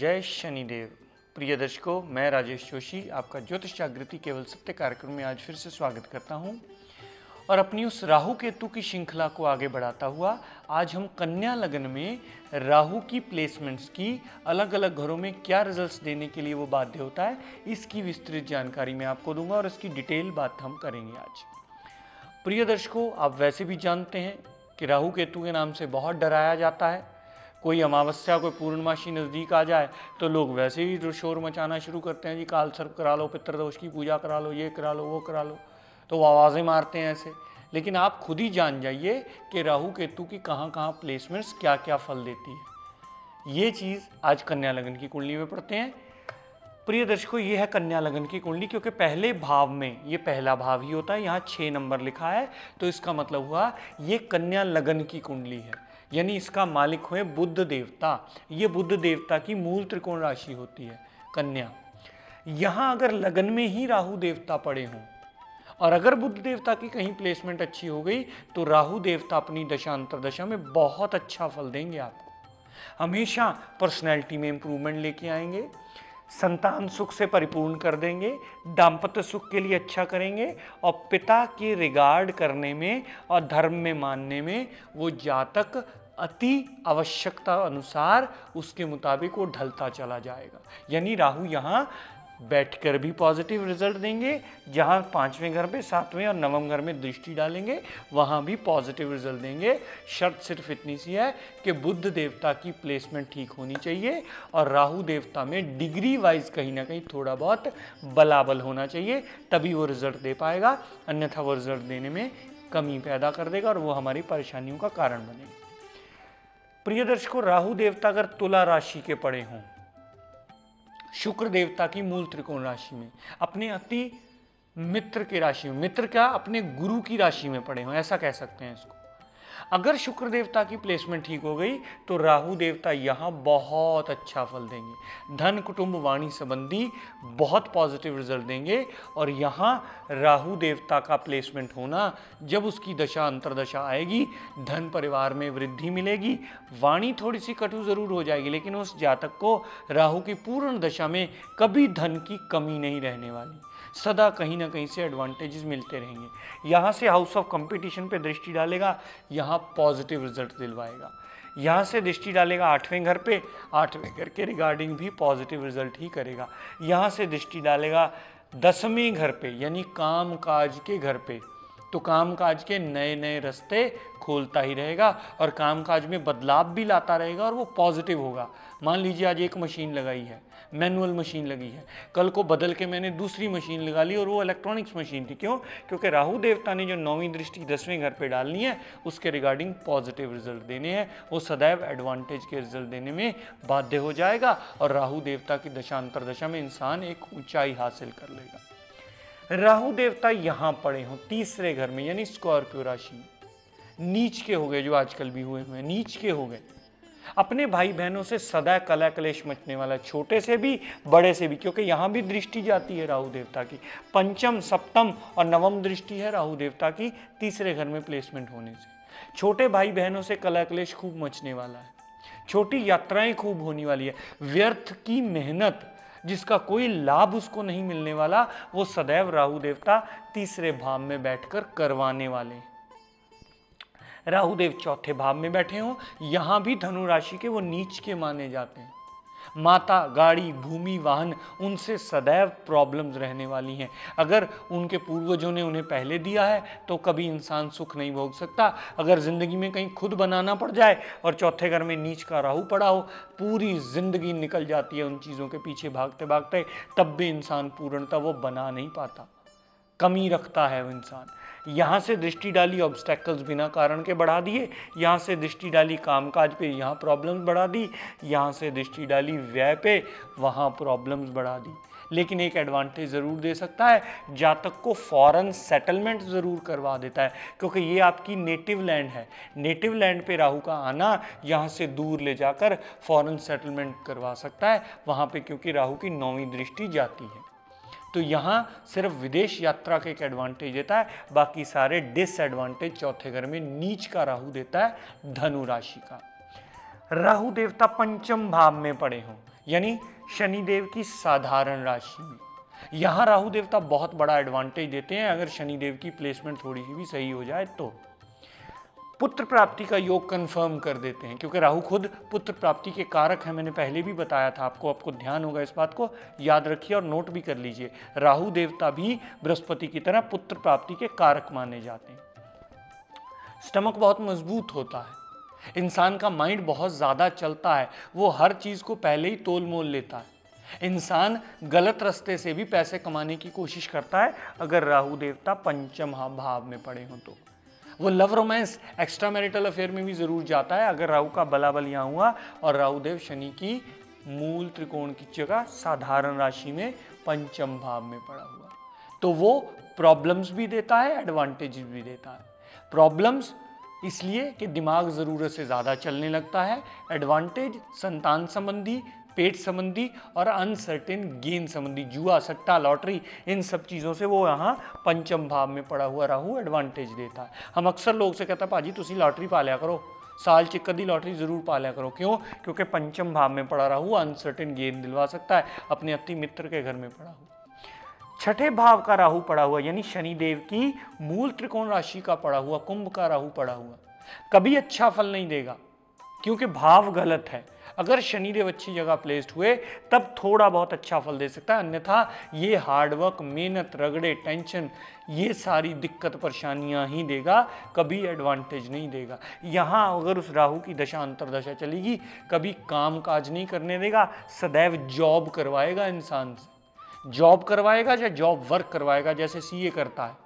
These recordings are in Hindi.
जय शनिदेव। प्रिय दर्शकों, मैं राजेश जोशी, आपका ज्योतिष जागृति केवल सत्य कार्यक्रम में आज फिर से स्वागत करता हूँ। और अपनी उस राहु केतु की श्रृंखला को आगे बढ़ाता हुआ, आज हम कन्या लगन में राहु की प्लेसमेंट्स की अलग अलग घरों में क्या रिजल्ट्स देने के लिए वो बाध्य होता है, इसकी विस्तृत जानकारी मैं आपको दूँगा और इसकी डिटेल बात हम करेंगे आज। प्रिय दर्शकों, आप वैसे भी जानते हैं कि राहु केतु के नाम से बहुत डराया जाता है कोई अमावस्या, कोई पूर्णमासी नज़दीक आ जाए तो लोग वैसे ही शोर मचाना शुरू करते हैं, जी काल सर्प करा लो पितृदोष की पूजा करा लो, ये करा लो, वो करा लो तो वो आवाज़ें मारते हैं ऐसे। लेकिन आप खुद ही जान जाइए कि राहु केतु की कहाँ कहाँ प्लेसमेंट्स क्या क्या फल देती है। ये चीज़ आज कन्या लगन की कुंडली में पढ़ते हैं। प्रिय दर्शकों, ये है कन्या लगन की कुंडली, क्योंकि पहले भाव में, ये पहला भाव ही होता है, यहाँ छः नंबर लिखा है तो इसका मतलब हुआ, ये कन्या लगन की कुंडली है। यानी इसका मालिक हुए बुद्ध देवता। ये बुद्ध देवता की मूल त्रिकोण राशि होती है, कन्या। यहाँ अगर लगन में ही राहु देवता पड़े हों, और अगर बुद्ध देवता की कहीं प्लेसमेंट अच्छी हो गई तो राहु देवता अपनी दशांतर दशा में बहुत अच्छा फल देंगे आपको। हमेशा पर्सनैलिटी में इंप्रूवमेंट लेके आएँगे। संतान सुख से परिपूर्ण कर देंगे, दाम्पत्य सुख के लिए अच्छा करेंगे और पिता की रिगार्ड करने में और धर्म में मानने में वो जातक अति आवश्यकता अनुसार उसके मुताबिक वो ढलता चला जाएगा। यानी राहु यहाँ बैठकर भी पॉजिटिव रिज़ल्ट देंगे, जहाँ पाँचवें घर में, सातवें और नवम घर में दृष्टि डालेंगे, वहाँ भी पॉजिटिव रिज़ल्ट देंगे। शर्त सिर्फ़ इतनी सी है कि बुद्ध देवता की प्लेसमेंट ठीक होनी चाहिए और राहु देवता में डिग्री वाइज कहीं ना कहीं थोड़ा बहुत बलाबल होना चाहिए, तभी वो रिज़ल्ट दे पाएगा, अन्यथा वो रिज़ल्ट देने में कमी पैदा कर देगा और वो हमारी परेशानियों का कारण बनेगा। प्रिय दर्शकों राहु देवता अगर तुला राशि के पड़े हों शुक्र देवता की मूल त्रिकोण राशि में, अपने अति मित्र की राशि में। मित्र क्या? अपने गुरु की राशि में पड़े हों, ऐसा कह सकते हैं इसको। अगर शुक्र देवता की प्लेसमेंट ठीक हो गई तो राहु देवता यहाँ बहुत अच्छा फल देंगे। धन, कुटुंब, वाणी संबंधी बहुत पॉजिटिव रिज़ल्ट देंगे और यहाँ राहु देवता का प्लेसमेंट होना जब उसकी दशा, अंतरदशा आएगी, धन परिवार में वृद्धि मिलेगी, वाणी थोड़ी सी कटु ज़रूर हो जाएगी, लेकिन उस जातक को राहु की पूर्ण दशा में कभी धन की कमी नहीं रहने वाली। सदा कहीं ना कहीं से एडवांटेजेस मिलते रहेंगे। यहाँ से हाउस ऑफ़ कंपटीशन पे दृष्टि डालेगा, यहाँ पॉजिटिव रिज़ल्ट दिलवाएगा। यहाँ से दृष्टि डालेगा आठवें घर पे, आठवें घर के रिगार्डिंग भी पॉजिटिव रिज़ल्ट ही करेगा। यहाँ से दृष्टि डालेगा दसवें घर पे, यानी काम काज के घर पे। तो काम काज के नए नए रास्ते खोलता ही रहेगा और कामकाज में बदलाव भी लाता रहेगा और वो पॉजिटिव होगा। मान लीजिए आज एक मशीन लगाई है, मैनुअल मशीन लगी है। कल को बदल के मैंने दूसरी मशीन लगा ली और वो इलेक्ट्रॉनिक्स मशीन थी। क्यों? क्योंकि राहु देवता ने जो नौवीं दृष्टि दसवें घर पे डालनी है, उसके रिगार्डिंग पॉजिटिव रिज़ल्ट देने हैं। वो सदैव एडवांटेज के रिज़ल्ट देने में बाध्य हो जाएगा और राहु देवता की दशांतर दशा में इंसान एक ऊंचाई हासिल कर लेगा। राहु देवता यहाँ पड़े हों, तीसरे घर में, यानी स्कॉर्पियो राशि में। नीच के हो गए जो आजकल भी हुए हुए नीच के हो गए। अपने भाई बहनों से सदा कला कलेश मचने वाला, छोटे से भी, बड़े से भी, क्योंकि यहाँ भी दृष्टि जाती है राहु देवता की। पंचम, सप्तम और नवम दृष्टि है राहु देवता की, तीसरे घर में प्लेसमेंट होने से। छोटे भाई बहनों से कला कलेश खूब मचने वाला है। छोटी यात्राएँ खूब होने वाली है। व्यर्थ की मेहनत जिसका कोई लाभ उसको नहीं मिलने वाला, वो सदैव राहु देवता तीसरे भाव में बैठकर करवाने वाले राहु देव चौथे भाव में बैठे हों, यहाँ भी धनु राशि के वो नीच के माने जाते हैं। माता, गाड़ी, भूमि, वाहन, उनसे सदैव प्रॉब्लम्स रहने वाली हैं। अगर उनके पूर्वजों ने उन्हें पहले दिया है तो कभी इंसान सुख नहीं भोग सकता। अगर ज़िंदगी में कहीं खुद बनाना पड़ जाए और चौथे घर में नीच का राहु पड़ा हो, पूरी ज़िंदगी निकल जाती है उन चीज़ों के पीछे भागते भागते तब भी इंसान पूर्णता वो बना नहीं पाता। कमी रखता है वो इंसान। यहाँ से दृष्टि डाली ऑब्स्टेकल्स बिना कारण के बढ़ा दिए, यहाँ से दृष्टि डाली कामकाज पे यहाँ प्रॉब्लम्स बढ़ा दी, यहाँ से दृष्टि डाली व्यय पे वहाँ प्रॉब्लम्स बढ़ा दी। लेकिन एक एडवांटेज ज़रूर दे सकता है, जातक को फॉरेन सेटलमेंट ज़रूर करवा देता है, क्योंकि ये आपकी नेटिव लैंड है। नेटिव लैंड पे राहु का आना, यहाँ से दूर ले जाकर फॉरेन सेटलमेंट करवा सकता है, वहाँ पे क्योंकि राहु की नौवीं दृष्टि जाती है। तो यहाँ सिर्फ़ विदेश यात्रा का एक एडवांटेज देता है, बाकी सारे डिसएडवांटेज चौथे घर में नीच का राहु देता है, धनु राशि का। राहु देवता पंचम भाव में पड़े हों, यानी शनिदेव की साधारण राशि में। यहाँ राहु देवता बहुत बड़ा एडवांटेज देते हैं, अगर शनिदेव की प्लेसमेंट थोड़ी सी भी सही हो जाए तो। पुत्र प्राप्ति का योग कंफर्म कर देते हैं, क्योंकि राहु खुद पुत्र प्राप्ति के कारक हैं, मैंने पहले भी बताया था, आपको आपको ध्यान होगा इस बात को, याद रखिए और नोट भी कर लीजिए। राहु देवता भी बृहस्पति की तरह पुत्र प्राप्ति के कारक माने जाते हैं। स्टमक बहुत मज़बूत होता है। इंसान का माइंड बहुत ज़्यादा चलता है, वो हर चीज़ को पहले ही तोल मोल लेता है। इंसान गलत रास्ते से भी पैसे कमाने की कोशिश करता है, अगर राहु देवता पंचम भाव में पड़े हों तो। वो love romance extra marital affair में भी ज़रूर जाता है, अगर राहु का बला बल यहाँ हुआ और राहु देव शनि की मूल त्रिकोण की जगह साधारण राशि में पंचम भाव में पड़ा हुआ। तो वो प्रॉब्लम्स भी देता है एडवांटेज भी देता है। प्रॉब्लम्स इसलिए कि दिमाग ज़रूरत से ज़्यादा चलने लगता है एडवांटेज संतान संबंधी पेट संबंधी और अनसर्टेन गेन संबंधी, जुआ, सट्टा लॉटरी इन सब चीज़ों से वो यहाँ पंचम भाव में पड़ा हुआ राहु एडवांटेज देता है। हम अक्सर लोग से कहता भाजी तुम लॉटरी पा लिया करो। साल च कदी लॉटरी ज़रूर पा लिया करो। क्यों? क्योंकि पंचम भाव में पड़ा राहु अनसर्टेन गेन दिलवा सकता है, अपने अति मित्र के घर में पड़ा हुआ। छठे भाव का राहु पड़ा हुआ, यानी शनिदेव की मूल त्रिकोण राशि का पड़ा हुआ, कुंभ का राहु पड़ा हुआ। कभी अच्छा फल नहीं देगा। क्योंकि भाव गलत है। अगर शनिदेव अच्छी जगह प्लेस्ड हुए, तब थोड़ा बहुत अच्छा फल दे सकता है। अन्यथा, ये हार्डवर्क मेहनत, रगड़े टेंशन ये सारी दिक्कत, परेशानियाँ ही देगा, कभी एडवांटेज नहीं देगा। यहाँ अगर उस राहु की दशा, अंतरदशा चलेगी, कभी काम काज नहीं करने देगा, सदैव जॉब करवाएगा इंसान से। जॉब करवाएगा या जॉब वर्क करवाएगा, जैसे सीए करता है,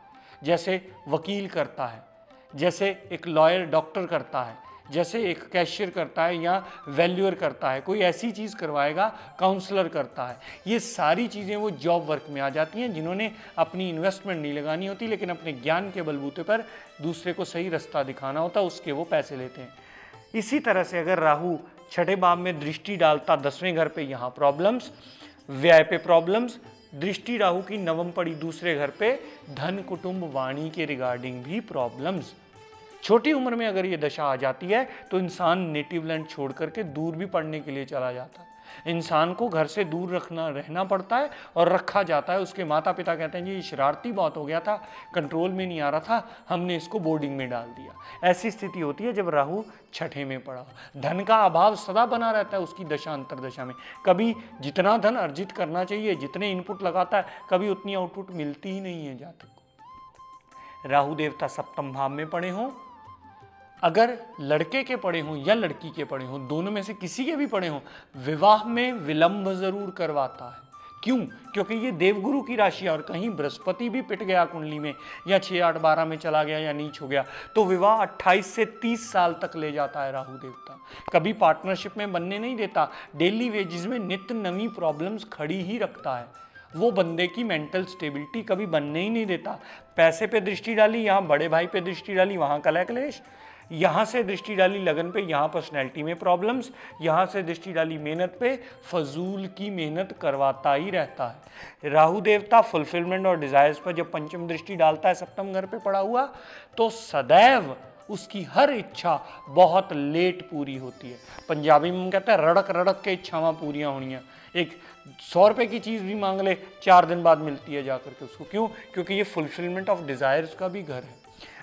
जैसे वकील करता है, जैसे एक लॉयर डॉक्टर करता है जैसे एक कैशियर करता है या वैल्यूअर करता है, कोई ऐसी चीज़ करवाएगा काउंसलर करता है। ये सारी चीज़ें वो जॉब वर्क में आ जाती हैं जिन्होंने अपनी इन्वेस्टमेंट नहीं लगानी होती, लेकिन अपने ज्ञान के बलबूते पर दूसरे को सही रास्ता दिखाना होता, उसके वो पैसे लेते हैं। इसी तरह से अगर राहु छठे भाव में दृष्टि डालता, दसवें घर पे यहाँ प्रॉब्लम्स व्यय पे प्रॉब्लम्स दृष्टि राहु की नवम पड़ी दूसरे घर पे, धन कुटुंब वाणी के रिगार्डिंग भी प्रॉब्लम्स छोटी उम्र में अगर ये दशा आ जाती है तो इंसान नेटिव लैंड छोड़ करके दूर भी पढ़ने के लिए चला जाता है। इंसान को घर से दूर रखना, रहना पड़ता है और रखा जाता है। उसके माता पिता कहते हैं, जी शरारती बहुत हो गया था कंट्रोल में नहीं आ रहा था, हमने इसको बोर्डिंग में डाल दिया। ऐसी स्थिति होती है जब राहु छठे में पड़ा धन का अभाव सदा बना रहता है उसकी दशा, अंतरदशा में। कभी जितना धन अर्जित करना चाहिए, जितने इनपुट लगाता है, कभी उतनी आउटपुट मिलती ही नहीं है जातक को। राहु देवता सप्तम भाव में पड़े हों अगर लड़के के पड़े हों या लड़की के पड़े हों, दोनों में से किसी के भी पड़े हों, विवाह में विलंब ज़रूर करवाता है। क्यों? क्योंकि ये देवगुरु की राशि है और कहीं बृहस्पति भी पिट गया कुंडली में, या छः आठ बारह में चला गया या नीच हो गया तो विवाह 28 से 30 साल तक ले जाता है राहु देवता। कभी पार्टनरशिप में बनने नहीं देता डेली वेजिज में नित्य नवी प्रॉब्लम्स खड़ी ही रखता है। वो बंदे की मेंटल स्टेबिलिटी कभी बनने ही नहीं देता। पैसे पे दृष्टि डाली, यहाँ बड़े भाई पे दृष्टि डाली, वहाँ कलह क्लेश। यहाँ से दृष्टि डाली लगन पे, यहाँ पर्सनैलिटी में प्रॉब्लम्स यहाँ से दृष्टि डाली मेहनत पे, फजूल की मेहनत करवाता ही रहता है। राहु देवता फुलफिलमेंट और डिजायर्स पर जब पंचम दृष्टि डालता है, सप्तम घर पे पड़ा हुआ तो सदैव उसकी हर इच्छा बहुत लेट पूरी होती है। पंजाबी में कहते हैं, रड़क रड़क के इच्छावां पूरियाँ होनी एक सौ रुपये की चीज़ भी मांग ले, चार दिन बाद मिलती है जाकर के उसको। क्यों? क्योंकि ये फुलफिलमेंट ऑफ़ डिज़ायर्स का भी घर है।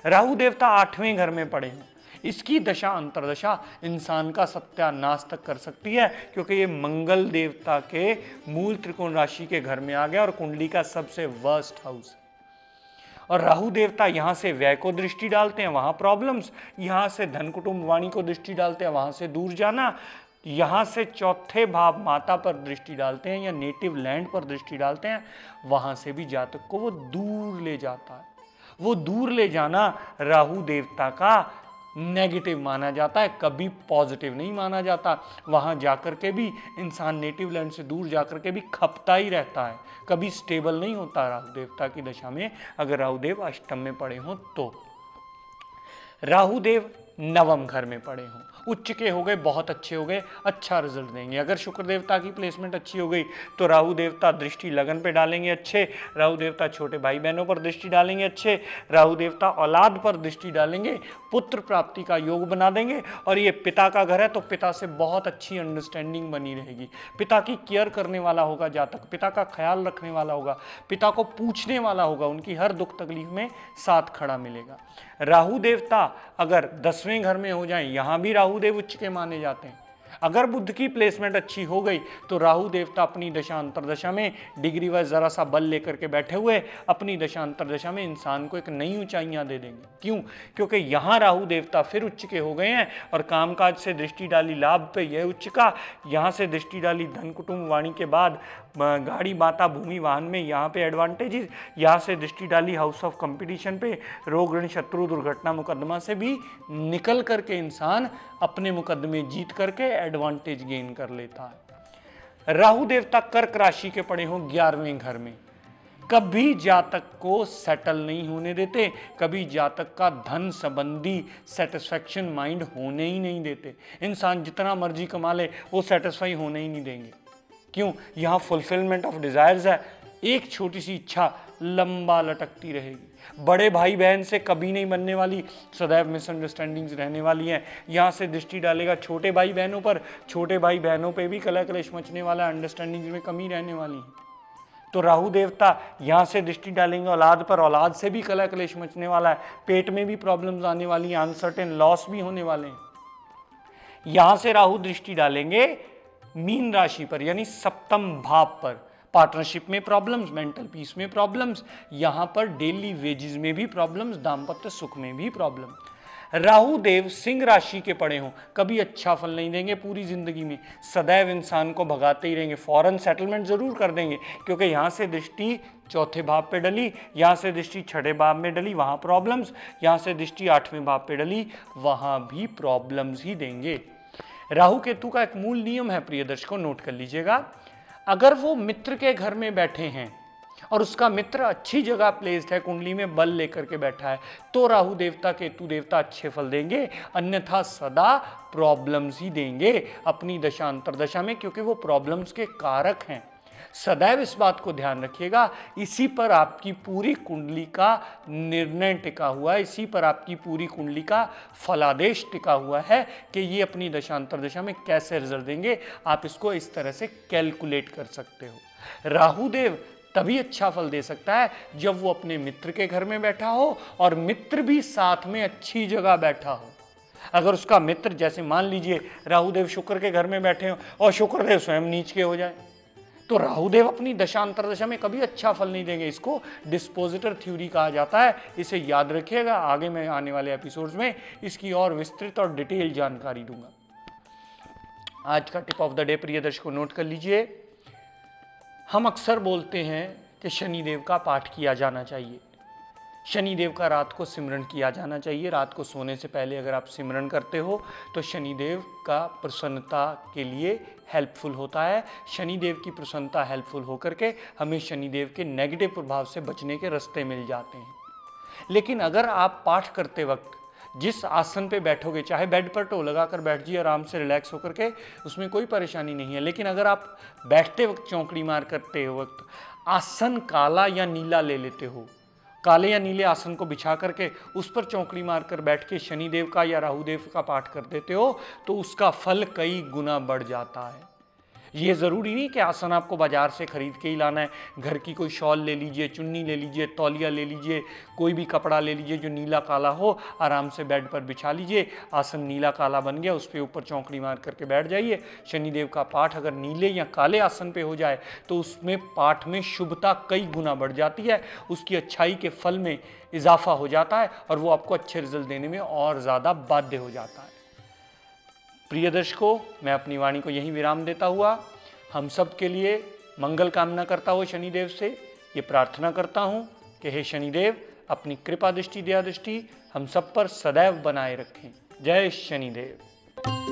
राहु देवता आठवें घर में पड़े हैं। इसकी दशा, अंतरदशा इंसान का सत्यानाश तक कर सकती है, क्योंकि ये मंगल देवता के मूल त्रिकोण राशि के घर में आ गया और कुंडली का सबसे वर्स्ट हाउस और राहु देवता यहाँ से व्यय को दृष्टि डालते हैं, वहाँ प्रॉब्लम्स यहाँ से धन कुटुंब वाणी को दृष्टि डालते हैं, वहाँ से दूर जाना, यहाँ से चौथे भाव माता पर दृष्टि डालते हैं या नेटिव लैंड पर दृष्टि डालते हैं, वहाँ से भी जातक को वो दूर ले जाता है। वो दूर ले जाना राहु देवता का नेगेटिव माना जाता है, कभी पॉजिटिव नहीं माना जाता। वहाँ जा कर के भी इंसान नेटिव लैंड से दूर जा कर के भी खपता ही रहता है। कभी स्टेबल नहीं होता राहु देवता की दशा में। अगर राहुदेव अष्टम में पड़े हों तो। राहुदेव नवम घर में पड़े हों। उच्च के हो गए, बहुत अच्छे हो गए अच्छा रिज़ल्ट देंगे। अगर शुक्र देवता की प्लेसमेंट अच्छी हो गई तो राहु देवता दृष्टि लगन पे डालेंगे अच्छे, राहु देवता छोटे भाई बहनों पर दृष्टि डालेंगे अच्छे, राहु देवता औलाद पर दृष्टि डालेंगे, पुत्र प्राप्ति का योग बना देंगे, और ये पिता का घर है तो पिता से बहुत अच्छी अंडरस्टैंडिंग बनी रहेगी। पिता की केयर करने वाला होगा जातक, पिता का ख्याल रखने वाला होगा, पिता को पूछने वाला होगा, उनकी हर दुख तकलीफ़ में साथ खड़ा मिलेगा। राहु देवता अगर दसवें घर में हो जाए, यहाँ भी राहु देव उच्च के माने जाते हैं। अगर बुद्ध की प्लेसमेंट अच्छी हो गई तो राहु देवता अपनी दशा अंतर दशा में डिग्री व जरा सा बल लेकर के बैठे हुए अपनी दशा अंतर दशा में इंसान को एक नई ऊंचाइयाँ दे देंगे। क्यों? क्योंकि यहाँ राहु देवता फिर उच्च के हो गए हैं और कामकाज से दृष्टि डाली लाभ पे यह उच्च का, यहाँ से दृष्टि डाली धन कुटुंब वाणी के बाद गाड़ी माता भूमि वाहन में यहाँ पे एडवांटेजेस यहाँ से दृष्टि डाली हाउस ऑफ़ कंपटीशन पे रोग, ऋण, शत्रु, दुर्घटना, मुकदमा से भी निकल करके इंसान अपने मुकदमे जीत करके एडवांटेज गेन कर लेता है। राहु देवता कर्क राशि के पड़े हों ग्यारहवें घर में। कभी जातक को सेटल नहीं होने देते, कभी जातक का धन संबंधी सेटिस्फेक्शन माइंड होने ही नहीं देते। इंसान जितना मर्ज़ी कमा ले, वो सेटिस्फाई होने ही नहीं देंगे। क्यों? यहाँ फुलफिलमेंट ऑफ़ डिज़ायर्स है। एक छोटी सी इच्छा लंबा लटकती रहेगी। बड़े भाई बहन से कभी नहीं बनने वाली, सदैव मिसअंडरस्टैंडिंग्स रहने वाली हैं। यहाँ से दृष्टि डालेगा छोटे भाई बहनों पर। छोटे भाई बहनों पे भी कला कलेश मचने वाला अंडरस्टैंडिंग्स में कमी रहने वाली है। तो राहु देवता यहाँ से दृष्टि डालेंगे, औलाद पर। औलाद से भी कला कलेश मचने वाला है। पेट में भी प्रॉब्लम्स आने वाली हैं। अनसर्टेन लॉस भी होने वाले हैं। यहाँ से राहु दृष्टि डालेंगे मीन राशि पर, यानी सप्तम भाव पर पार्टनरशिप में प्रॉब्लम्स मेंटल पीस में प्रॉब्लम्स यहाँ पर डेली वेजेस में भी प्रॉब्लम्स दाम्पत्य सुख में भी प्रॉब्लम राहु देव सिंह राशि के पड़े हों, कभी अच्छा फल नहीं देंगे पूरी ज़िंदगी में, सदैव इंसान को भगाते ही रहेंगे फॉरेन सेटलमेंट ज़रूर कर देंगे, क्योंकि यहाँ से दृष्टि चौथे भाव पे डली, यहाँ से दृष्टि छठे भाव में डली, वहाँ प्रॉब्लम्स यहाँ से दृष्टि आठवें भाव पे डली, वहाँ भी प्रॉब्लम्स ही देंगे. राहु केतु का एक मूल नियम है, प्रिय दर्शकों, नोट कर लीजिएगा। अगर वो मित्र के घर में बैठे हैं और उसका मित्र अच्छी जगह प्लेस्ड है, कुंडली में बल लेकर के बैठा है तो राहु देवता, केतु देवता अच्छे फल देंगे, अन्यथा सदा प्रॉब्लम्स ही देंगे अपनी दशा दशा में, क्योंकि वो प्रॉब्लम्स के कारक हैं। सदैव इस बात को ध्यान रखिएगा, इसी पर आपकी पूरी कुंडली का निर्णय टिका हुआ है, इसी पर आपकी पूरी कुंडली का फलादेश टिका हुआ है कि ये अपनी दशांतर दशा में कैसे रिज़ल्ट देंगे, आप इसको इस तरह से कैलकुलेट कर सकते हो। राहुदेव तभी अच्छा फल दे सकता है जब वो अपने मित्र के घर में बैठा हो और मित्र भी साथ में अच्छी जगह बैठा हो। अगर उसका मित्र, जैसे मान लीजिए राहुदेव शुक्र के घर में बैठे हो और शुक्रदेव स्वयं नीच के हो जाए। तो राहुदेव अपनी दशांतर दशा में कभी अच्छा फल नहीं देंगे। इसको डिस्पोजिटर थ्योरी कहा जाता है। इसे याद रखिएगा। आगे मैं आने वाले एपिसोड्स में इसकी और विस्तृत और डिटेल जानकारी दूँगा। आज का टिप ऑफ़ द डे प्रिय दर्शकों नोट कर लीजिए। हम अक्सर बोलते हैं कि शनिदेव का पाठ किया जाना चाहिए। शनिदेव का रात को सिमरन किया जाना चाहिए। रात को सोने से पहले अगर आप सिमरन करते हो तो शनिदेव का प्रसन्नता के लिए हेल्पफुल होता है। शनिदेव की प्रसन्नता हेल्पफुल होकर के हमें शनिदेव के नेगेटिव प्रभाव से बचने के रास्ते मिल जाते हैं। लेकिन अगर आप पाठ करते वक्त जिस आसन पे बैठोगे, चाहे बेड पर टो लगा कर बैठ जाइए आराम से रिलैक्स होकर के, उसमें कोई परेशानी नहीं है। लेकिन अगर आप बैठते वक्त चौंकड़ी मार करते वक्त आसन काला या नीला ले लेते हो काले या नीले आसन को बिछा करके उस पर चौकड़ी मारकर बैठ के शनिदेव का या राहुदेव का पाठ कर देते हो तो उसका फल कई गुना बढ़ जाता है। ये ज़रूरी नहीं कि आसन आपको बाज़ार से ख़रीद के ही लाना है। घर की कोई शॉल ले लीजिए, चुन्नी ले लीजिए, तौलिया ले लीजिए, कोई भी कपड़ा ले लीजिए जो नीला काला हो, आराम से बेड पर बिछा लीजिए, आसन नीला काला बन गया, उस पर ऊपर चौंकड़ी मार करके बैठ जाइए। शनिदेव का पाठ अगर नीले या काले आसन पर हो जाए तो उसमें पाठ में शुभता कई गुना बढ़ जाती है। उसकी अच्छाई के फल में इजाफा हो जाता है और वो आपको अच्छे रिज़ल्ट देने में और ज़्यादा बाध्य हो जाता है। प्रिय दर्शकों मैं अपनी वाणी को यहीं विराम देता हुआ हम सब के लिए मंगल कामना करता हुआ शनिदेव से। ये प्रार्थना करता हूँ कि हे शनिदेव, अपनी कृपा दृष्टि दया दृष्टि हम सब पर सदैव बनाए रखें। जय शनिदेव।